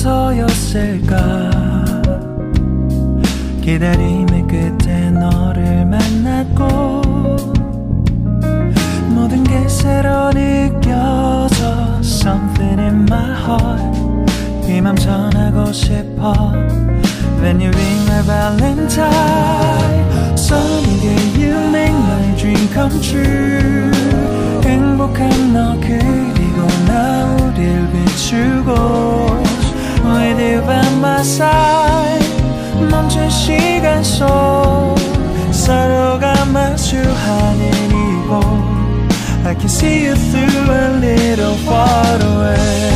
언젠가부터였을까 기다림의 끝에 너를 만났고 모든 게 새로 느껴져 Something in my heart 이맘 전하고 싶어 When you ring my valentine Sunny day you make my dream come true 행복한 너 그리고 나 우릴 비추고 With you by my side 멈춘 시간 속 서로가 마주하는 이곳 I can see you through a little far away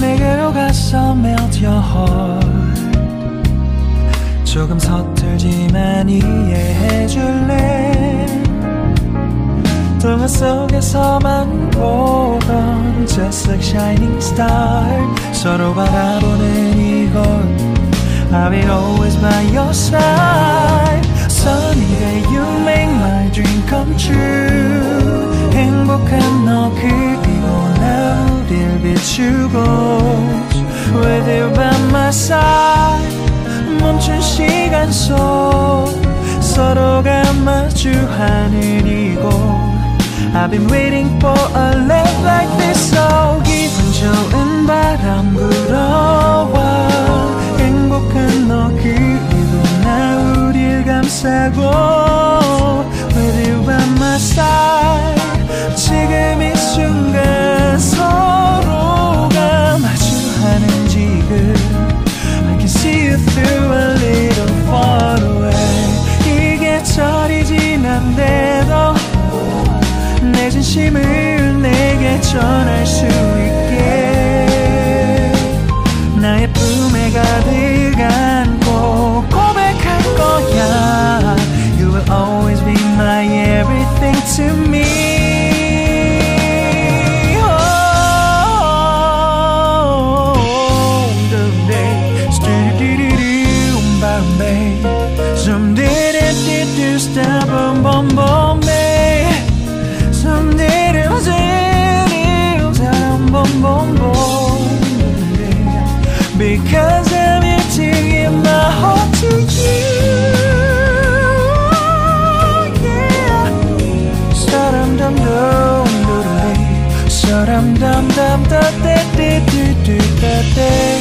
내게로 가서 melt your heart 조금 서툴 지만 이해해줄래 동화 속에서만 보던 Just like shining star 서로 바라보는 이곳 I will always by your side Sunny day you make my dream come true 행복한 너 그리고 나 우릴 비추고 With you by my side 멈춘 시간 속 서로가 마주하는 이곳 I've been waiting for a love like this So 기분 좋은 바람 불어와 Because I'm to give my heart to you. Yeah. Sa-dum dum dum doodly. Sa-dum dum dum da da da da da da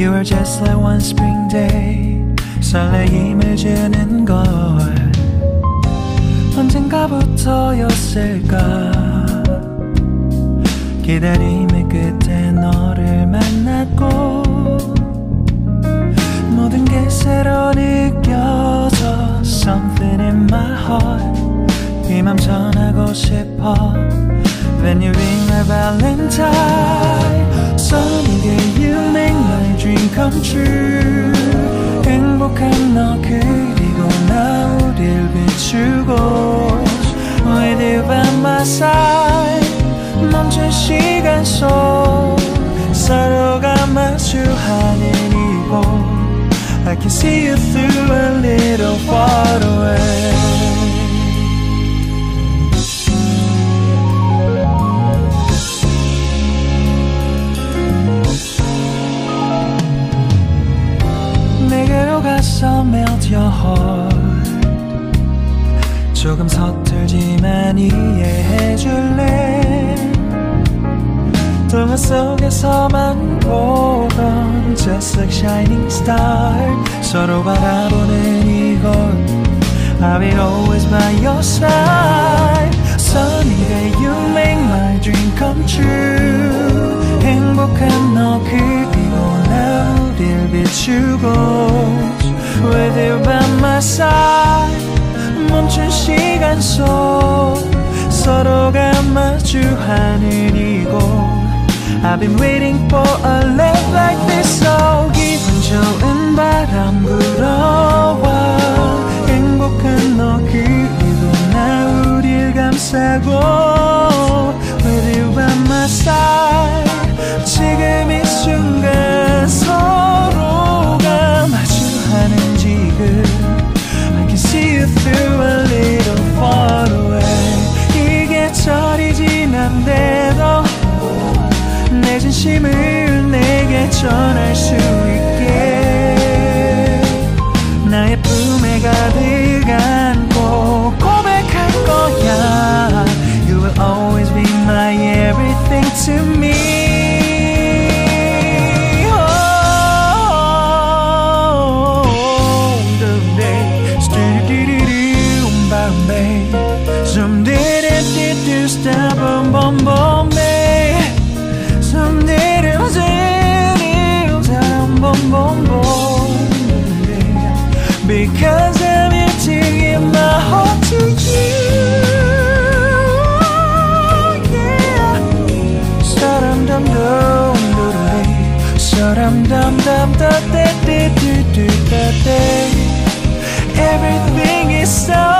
You are just like one spring day 설레임을 주는 걸 언젠가부터였을까 기다림의 끝에 너를 만났고 모든 게 새로 느껴져 Something in my heart 이맘 전하고 싶어 When you ring my valentine Sunny day you make my dream come true 행복한 너 그리고 나 우릴 비추고 With you by my side 멈춘 시간 속 서로가 마주하는 이곳 I can see you through a little far away 내게로 가서 melt your heart 조금 서툴지만 이해해줄래 동화 속에서만 보던 Just like shining star 서로 바라보는 이곳 I'll be always by your side Sunny day you make my dream come true 행복한 너 그리 우릴 비추고 With you by my side 멈춘 시간 속 서로가 마주하는 이곳 I've been waiting for a love like this so 기분 좋은 바람 불어와 행복한 너 그리고 나 우릴 감싸고 With you by my side 지금 이 내 dum dum dum. Everything is so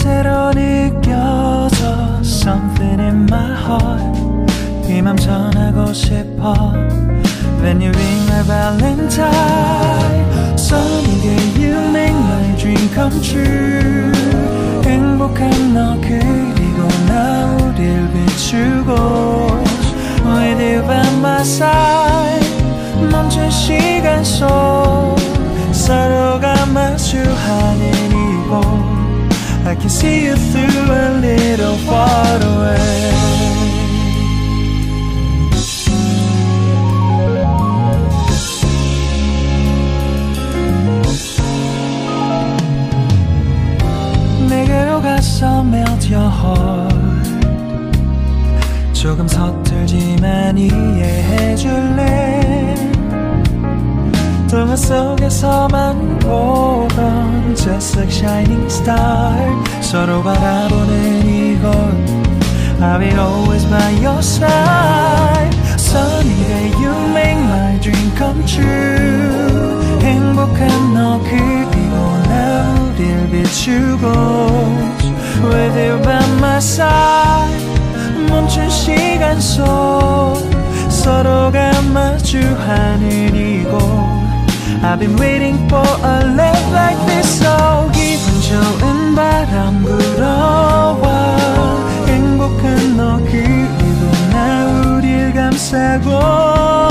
새로 느껴져 Something in my heart 이맘 전하고 싶어 When you ring my valentine Sunny day you make my dream come true 행복한 너 그리고 나 우릴 비추고 With you by my side 멈춘 시간 속 서로가 마주하는 see you through a little far away 내게로 가서 melt your heart 조금 서툴지만 이해해줄래 동화 속에서만 보던 Just like shining star 서로 바라보는 이곳 I'll be always by your side Sunny day you make my dream come true 행복한 너 그리고 나 우릴 비추고 With you by my side 멈춘 시간 속 서로가 마주하는 이곳 I've been waiting for a love like this so 기분 좋은 바람 불어와 행복한 너 그리고 나 우릴 감싸고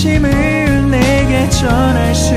진심을 내게 전할 수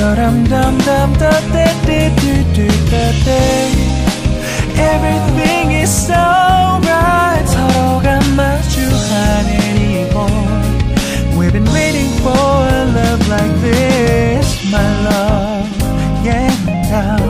doodly. Sa-dum dum dum da da da do do da da. Everything is so right. 서로가 마주하는 이곳. We've been waiting for a love like this, my love. Yeah, down.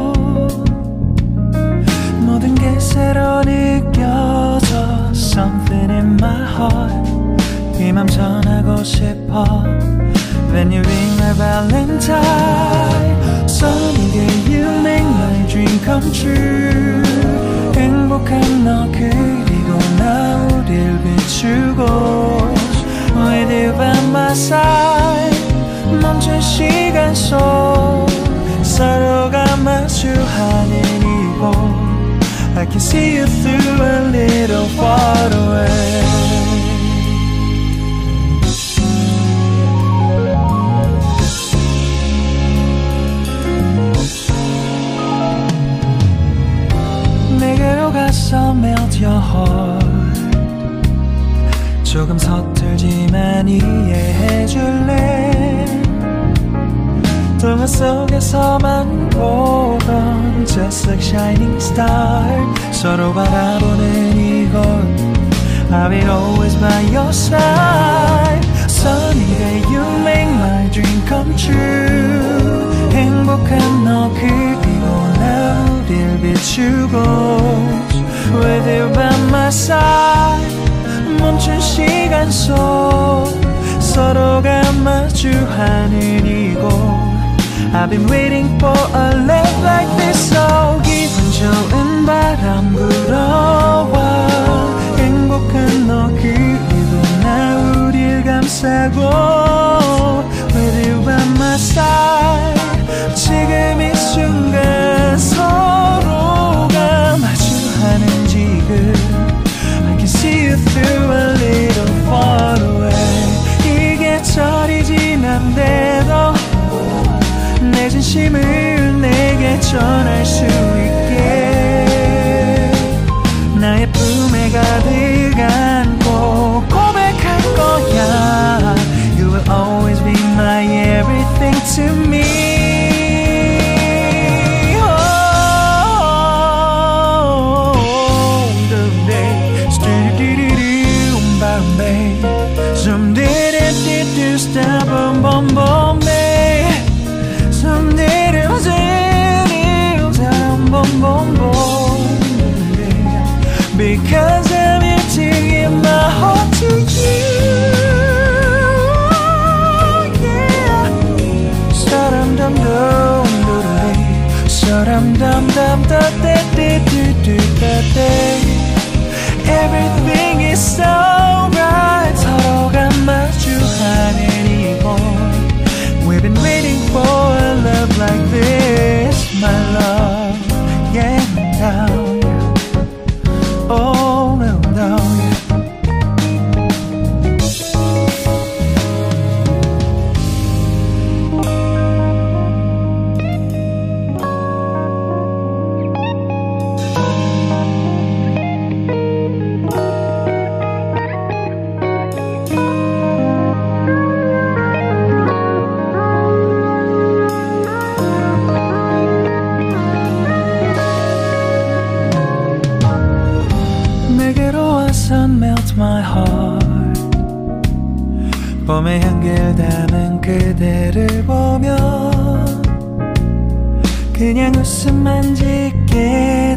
모든 게 새로 느껴져 Something in my heart 이맘 전하고 싶어 When you ring my valentine Sunny day you make my dream come true 행복한 너 그리고 나 우릴 비추고 With you by my side 멈춘 시간 속 서로가 마주하는 이곳 I can see you through a little far away 내게로 가서 melt your heart 조금 서툴지만 이해해줄래 동화 속에서만 보던 Just like shining star 서로 바라보는 이곳 I'll be always by your side Sunny day you make my dream come true 행복한 너 그리고 나 우릴 비추고 With you by my side 멈춘 시간 속 서로가 마주하는 이곳 I've been waiting for a love like this so 기분 좋은 바람 불어와 행복한 너 그리고 나 우릴 감싸고 With you by my side 지금 이 내 진심을 내게 전할 수 있게. 나의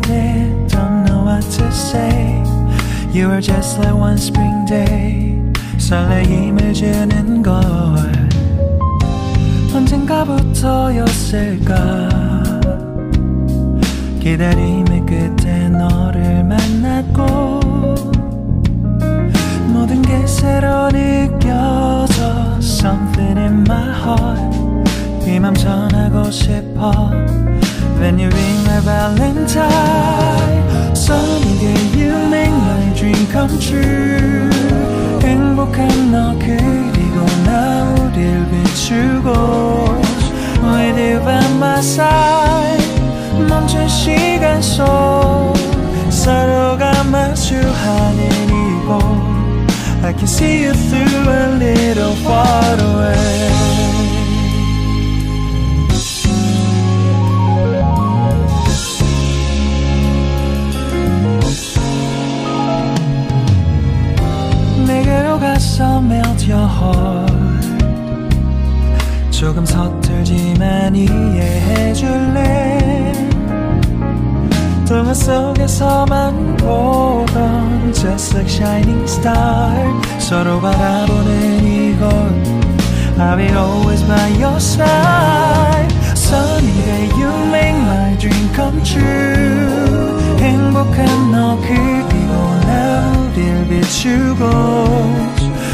돼 Don't know what to say You are just like one spring day 설레임을 주는 걸 언젠가부터였을까 기다림의 끝에 너를 만났고 모든 게 새로 느껴져 Something in my heart 이맘 전하고 싶어 When you ring my valentine Sunny day you make my dream come true 행복한 너 그리고 나 우릴 비추고 With you by my side 멈춘 시간 속 서로가 마주하는 이곳 I can see you through a little far away 서툴지만 이해해줄래 동화 속에서만 보던 Just like shining star 서로 바라보는 이곳 I'll be always by your side Sunny day you make my dream come true 행복한 너 그리고 나 우릴 비추고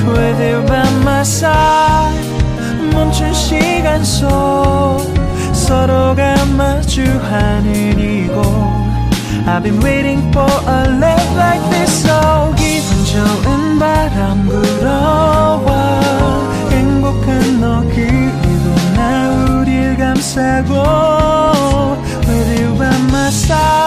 With you by my side 멈춘 시간 속 서로가 마주하는 이곳 I've been waiting for a love like this So 기분 좋은 바람 불어와 행복한 너 그리고 나 우릴 감싸고 With you by my side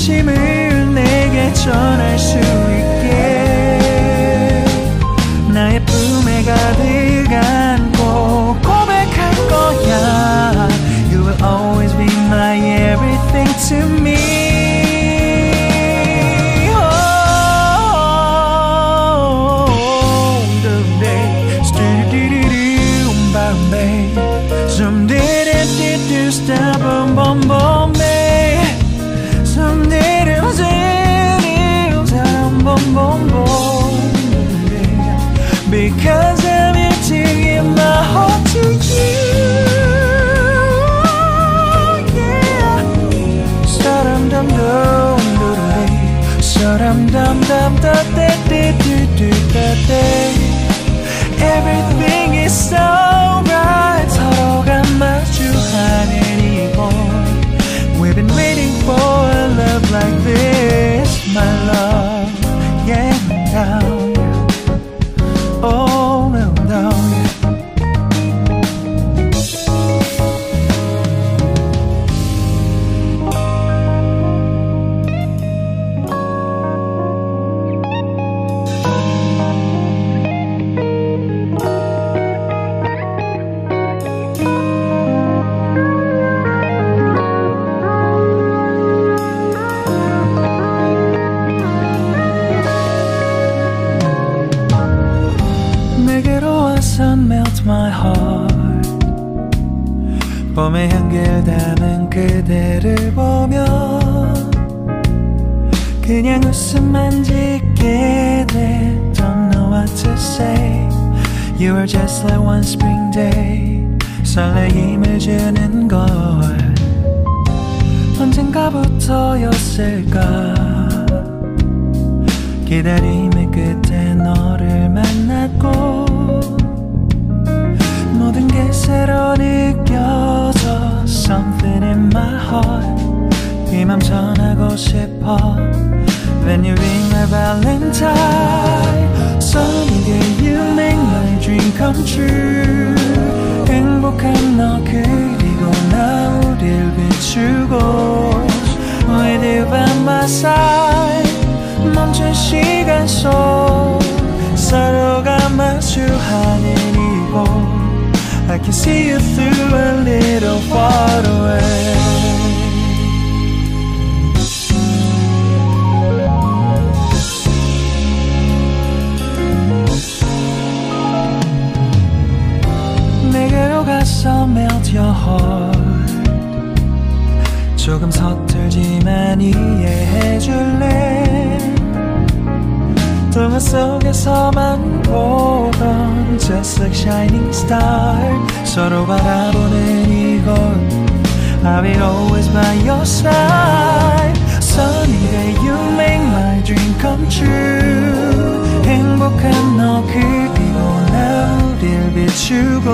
진심을 내게 전할 언젠가부터였을까 기다림의 끝에 너를 만났고 모든 게 새로 느껴져 Something in my heart 이맘 전하고 싶어 When you ring my valentine Sunny day you make my dream come true 행복한 너 그리고 나 우릴 비추고 With you by my side 멈춘 시간 속 서로가 마주하는 이곳 I can see you through a little far away 내게로 가서 melt your heart 조금 서툴지만 이해해줄래 동화 속에서만 보던 Just like shining star 서로 바라보는 이곳 I'll be always by your side Sunny day you make my dream come true 행복한 너 그리고 나 우릴 비추고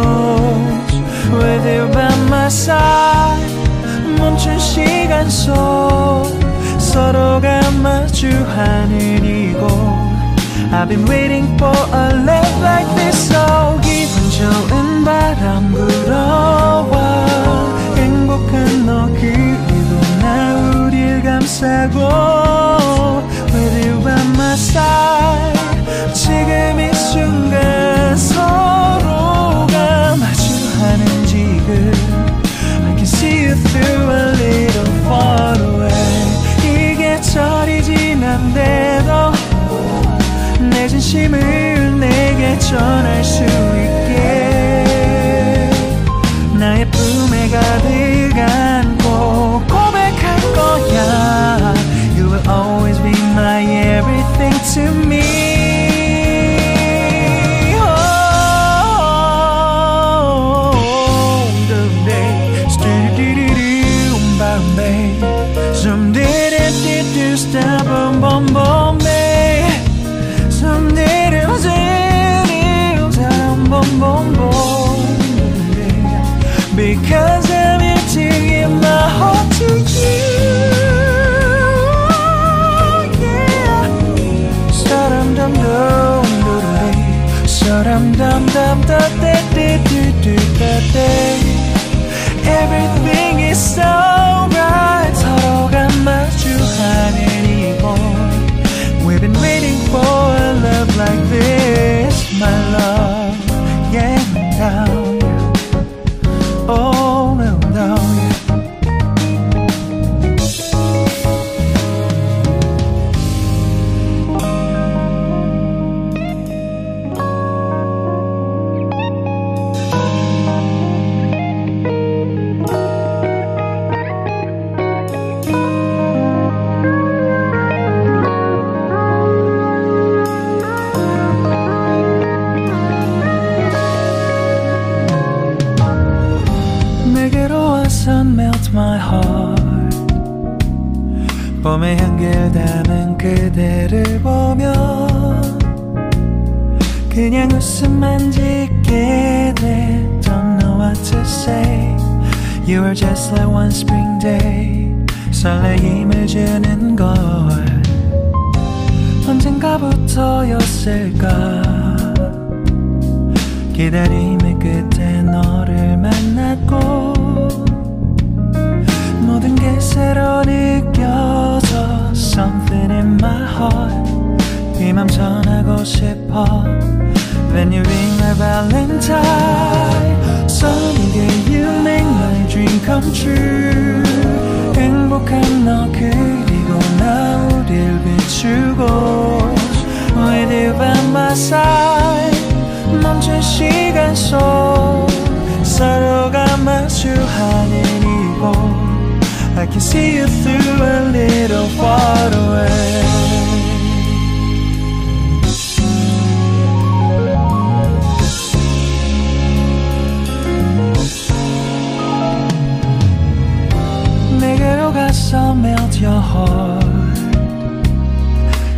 With you by my side 멈춘 시간 속 서로가 마주하는 이곳 I've been waiting for a love like this So 기분 좋은 바람 이맘 전하고 싶어 When you ring my valentine Sunny day you make my dream come true 행복한 너 그리고 나 우릴 비추고 With you by my side 멈춘 멈춘 시간 속 서로가 마주하는 이곳 I can see you through a little far away 내게로 가서 melt your heart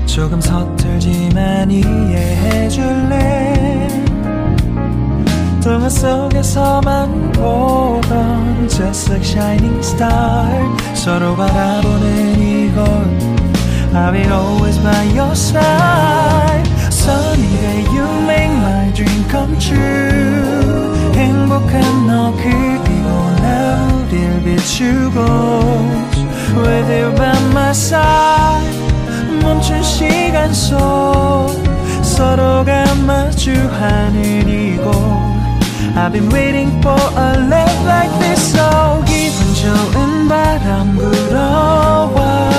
조금 서툴지만 이해해줄래 동화 속에서만 보던 Just like shining star 서로 바라보는 이곳 I will always by your side Sunny day you make my dream come true 행복한 너 그리고 나 우릴 비추고 With you by my side 멈춘 시간 속 서로가 마주하는 이곳 I've been waiting for a love like this so 기분 좋은 바람 불어와